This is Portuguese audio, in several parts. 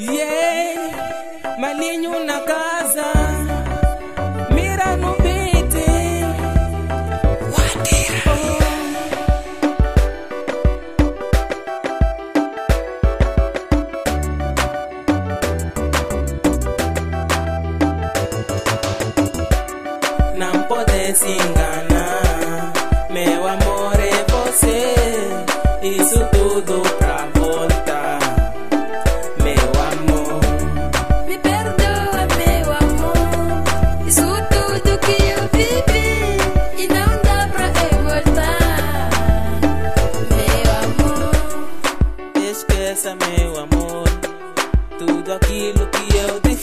yeah malinyu na kaza mira nubite wadira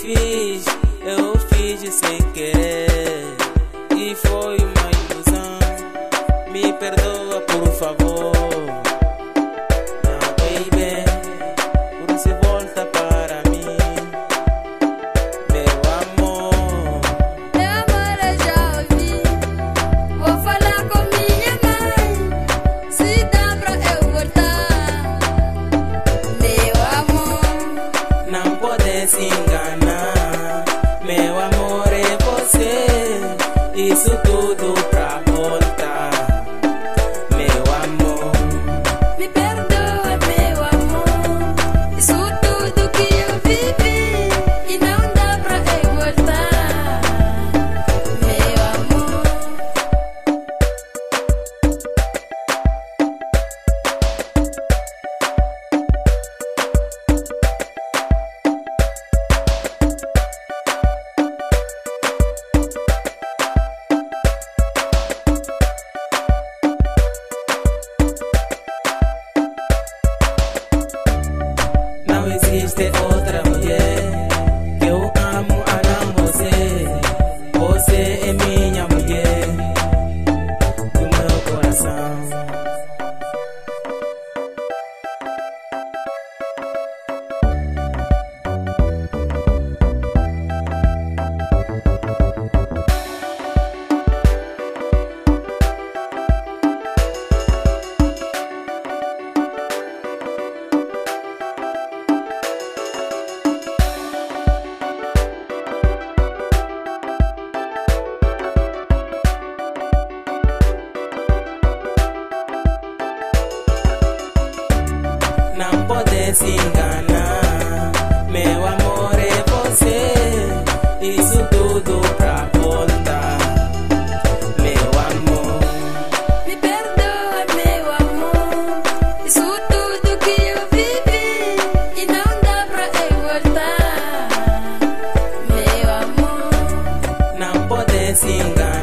fiz, eu fiz sem querer. E foi uma ilusão, me perdoa por favor. amor em você. Isso tudo existe otra não pode se enganar. Meu amor é você, isso tudo pra voltar. Meu amor, me perdoa, meu amor. Isso tudo que eu vivi e não dá pra eu voltar. Meu amor, não pode se enganar.